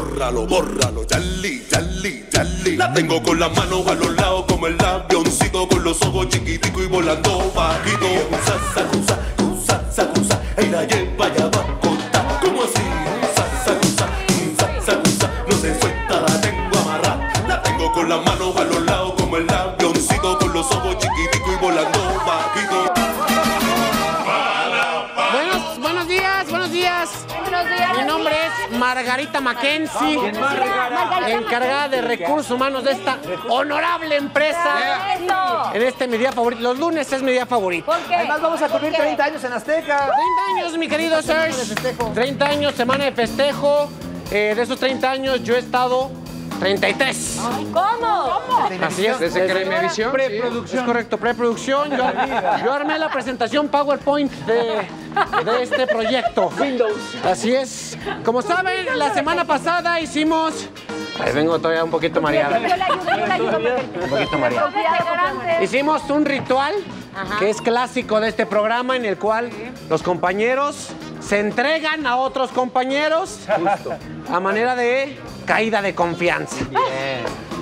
bórralo, bórralo, Charlie, Charlie, Charlie. La tengo con las manos a los lados como el avioncito con los ojos chiquiticos y volando bajito. Usa, sacusa, usa, sacusa, y la lleva allá abajo. ta. ¿Cómo así? Usa, sacusa, usa, sacusa, no se suelta, la tengo amarrada. La tengo con las manos Margarita Mackenzie, encargada de recursos humanos de esta honorable empresa. En este mi día favorito. Los lunes es mi día favorito. Además vamos a cumplir 30 años en Azteca. 30 años, mi querido Serge. festejo. 30 años, semana de festejo. Eh, de esos 30 años yo he estado 33. ¿Cómo? Así es. Desde que Es correcto, preproducción. Yo, yo armé la presentación PowerPoint de, de este proyecto. Windows. Así es. Como saben, la semana pasada hicimos. Ahí vengo todavía un poquito mareado. Yo le ayudo, yo le ayudo. Un poquito mareado. Hicimos un ritual que es clásico de este programa en el cual los compañeros se entregan a otros compañeros a manera de caída de confianza.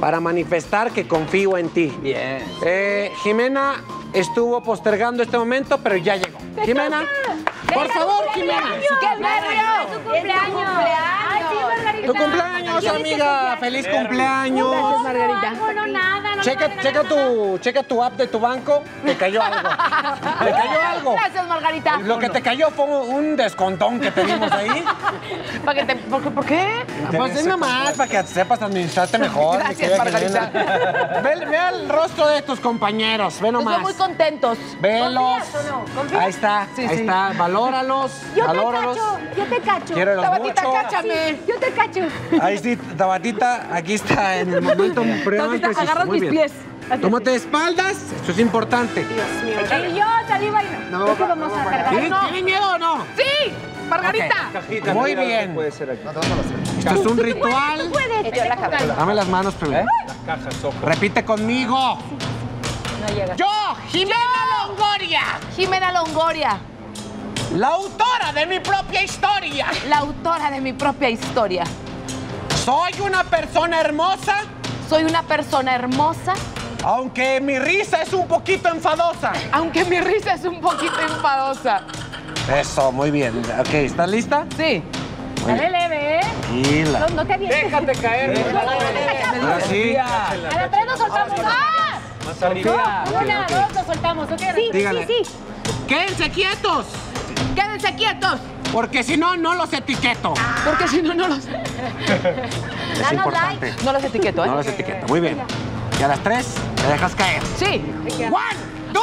Para manifestar que confío en ti. Bien. Eh, Jimena estuvo postergando este momento, pero ya llegó. Jimena, por favor, Jimena. ¡Qué nervio! ¡Es tu cumpleaños! Tu cumpleaños, amiga. Feliz cumpleaños. Gracias, Margarita. No, no, nada, no, Checa, nada, checa, nada. tu, checa tu app de tu banco. Te cayó algo. Te cayó algo. Gracias, Margarita. Lo que te cayó fue un descontón que te dimos ahí. ¿Para que te, por, qué- ¿Por qué? Pues es nomás para que sepas administrarte mejor. Gracias, Margarita. Ve, ve el rostro de tus compañeros. Ve nomás. Están muy contentos. Velos. ¿Confías o no? Ahí está, Sí, ahí sí. está. Valóralos. Yo te valóralos. cacho, yo te cacho. Quiero mucho. cáchame. Yo te cacho. Ahí sí, Tabatita, aquí está en el momento preciso. Tabatita, agarras Muy mis bien. pies. Tómate de espaldas, esto es importante. Y yo saliva y no. ¿De qué vamos a cargar? ¿Tienen, no. tienen miedo o no? ¡Sí! ¡Margarita! Muy bien. Puede ser aquí. Esto es un ritual. Puedes. La cabeza. Dame las manos primero. Repite conmigo. No llega. Yo, Jimena Longoria, Jimena Longoria, la autora de mi propia historia. la autora de mi propia historia. Soy una persona hermosa, Soy una persona hermosa, aunque mi risa es un poquito enfadosa. aunque mi risa es un poquito enfadosa. Eso, muy bien. Ok, ¿estás lista? Sí. Dale leve, ¿eh? Tranquila. No, no te avientes. Déjate caer. Ahora sí. A la tres nos soltamos. ¡Ah! No, una, dos, nos soltamos. ¿ok? Sí, Dígale. sí, sí. Quédense quietos, Quédense quietos, porque si no, no los etiqueto. porque si no, no los, Es Danos importante. like. no los etiqueto, ¿eh? No los etiqueto. Muy bien. Y a las tres te dejas caer. Sí. One, two,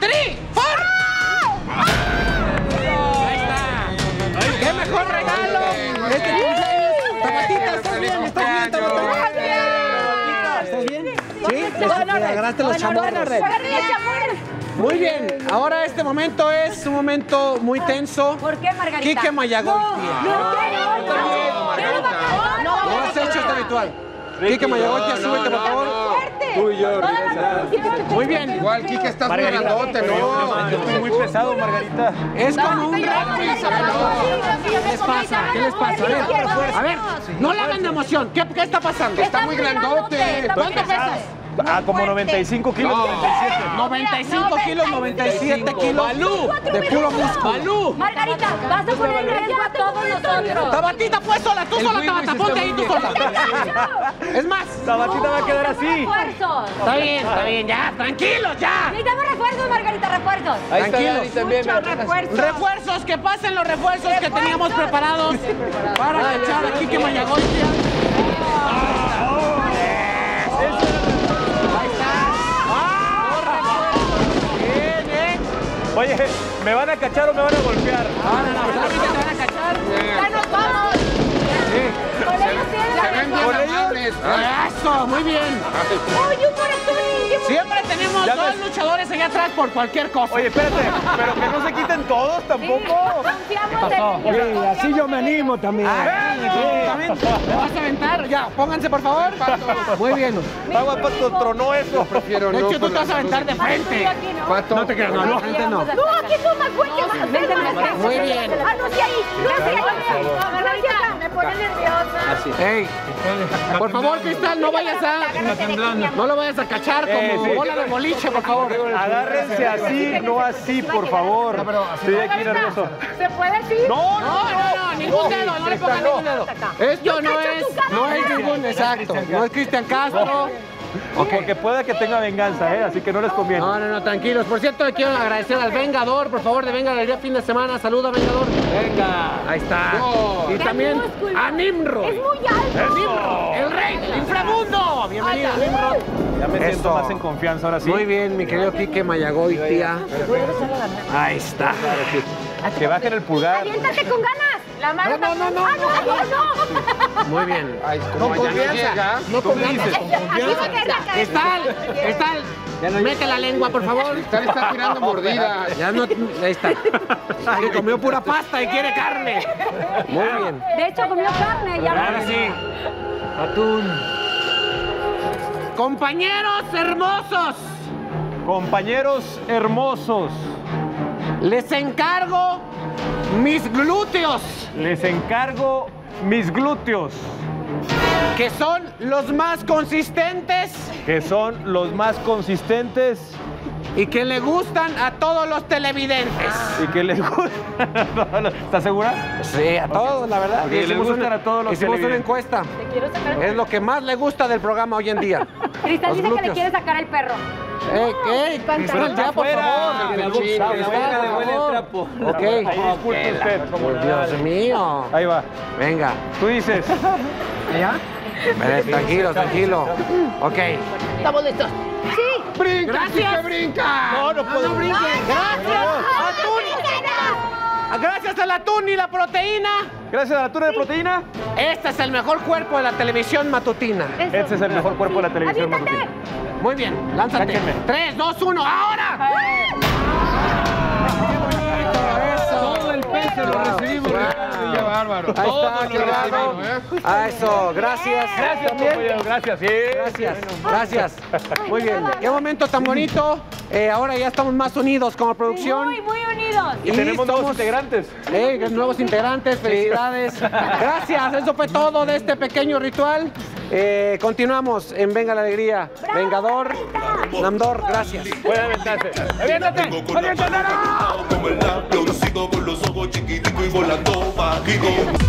three, four. Ahí está. ¡Qué mejor regalo! Este cumpleaños. Tabatita, ¿estás bien? ¿Estás bien, Tabatita? ¿Estás bien? Sí, le le agarraste los chamorros. ¡Arriba, chamorros! Muy bien, ahora este momento es un momento muy tenso. ¿Por qué, Margarita? Quique Mayagüez. No, no, no, no. ¿Qué nos va a caer? No has hecho este ritual. Quique Mayagüez, súbete, por favor. Tú y yo, producción. Muy bien. Igual, Kike, estás muy grandote, ¿no? Yo estoy muy pesado, Margarita. Es como un reto. ¿Qué les pasa? ¿Qué les pasa? A ver, no le hagan emoción. ¿Qué, qué está pasando? Está muy grandote. ¿Cuánto pesas? Ah, como 95 kilos, 97. 95 kilos, 97 kilos de puro músculo. ¡Balú! Margarita, vas a poner en riesgo a todos nosotros. Tabatita, pues sola, tú sola, Tabata, ponte ahí tú sola. Es más, Tabatita va a quedar así. Refuerzos. está bien, está bien, ya, tranquilos, ya. Necesitamos refuerzos, Margarita, refuerzos. Ahí Tranquilos. También. atrás. Refuerzos, que pasen los refuerzos que teníamos preparados para echar aquí que Mayagoitia. ¿Me van a cachar o me van a golpear? Ah, no, no, solamente te van a cachar. ¡Ya nos vamos! Con ellos tienen. Eso, muy bien. ¡Uy, un corazón! Siempre tenemos Ya dos ves. luchadores allá atrás por cualquier cosa. Oye, espérate, pero que no se quiten todos tampoco. Confiamos en así yo me animo también. Ah, exactamente. ¿Me vas a aventar? Ya, pónganse por favor. Muy bien. Agua, Pato, tronó eso. Prefiero De no. hecho, tú por te vas a aventar de frente. Pato. No te creas, no, no, frente no. No, aquí tú más fuerte. Muy bien. Ah, no, sí ahí. No, sí ahí. Me pone nerviosa. Ey, por favor, Cristal, no vayas a. No lo vayas a cachar como Eh, sí. bola de boliche, por favor. Agárrense así, no así, por favor. Estoy aquí nervioso. ¿Se puede así? No, No, no, no, ningún dedo, no le pongas ningún dedo. Esto no es, no es ningún, exacto, no es Cristian Castro. Porque puede que tenga venganza, ¿eh? Así que no les conviene. No, no, no, tranquilos. Por cierto, quiero agradecer al Vengador, por favor, de Venga Alegría fin de semana. Saluda, Vengador. Venga. Ahí está. Y también a Nimrod. Es muy alto. Nimrod, el rey del inframundo. Bienvenido, Nimrod. Ya me siento Eso. más en confianza ahora sí. Muy bien, mi querido Quique Mayagoy, tía. Ahí está. Que bajen el pulgar. Aviéntate con ganas. La mano. No, no, no, Ah, no, no, no. Muy bien. Confianza. No con ganas. Aquí va a caer la cabeza. Estal, Estal, mete la lengua, por favor. Está tirando mordidas. Ya no, ahí está. Que comió pura pasta y quiere carne. Muy bien. De hecho, comió carne. Ya Ahora sí. Atún. Compañeros hermosos, Compañeros hermosos, les encargo mis glúteos, les encargo mis glúteos, que son los más consistentes que son los más consistentes y que le gustan a todos los televidentes. y que les gusta. ¿Estás segura? Sí, a todos, la verdad. Ok, les Hicimos gustan una- a todos los Hicimos una encuesta. Te quiero sacar Es lo que más le gusta del programa hoy en día. Cristal dice que le quiere sacar el perro. ¡Ey, qué! Cristal, ya, por Fuera. favor. Que la boca, le huele el trapo. Ok. Ahí disculpe usted. Por Dios mío. Ahí va. Venga. Tú dices. Ven, Tranquilo, tranquilo. Ok. ¡Brinca, Gracias. Quique, brinca! No, no puedo. Gracias. Atún. Gracias al atún y la proteína. Gracias a la tuna de proteína. Este es el mejor cuerpo de la televisión matutina. Este es el mejor cuerpo de la televisión Aviéntate. matutina. Muy bien, lánzate. Sáquenme. 3, 2, 1, ¡ahora! Todo lo recibimos, bárbaro. Ahí Todo está, lo quedado. recibimos, ¿eh? A eso, gracias. Gracias, También. compañero. Gracias. Sí. Gracias, gracias. Muy bien. Qué momento tan bonito. Eh, ahora ya estamos más unidos como producción. Muy, muy unidos. Y tenemos nuevos integrantes. Eh, nuevos integrantes, felicidades. Gracias, eso fue todo de este pequeño ritual. Eh, continuamos en Venga la Alegría. Vengador, Namdor, gracias. Puede aventarse. ¡Aviéntate! ¡Aviéntate! mano como el avioncito con los ojos chiquiticos y volando bajito.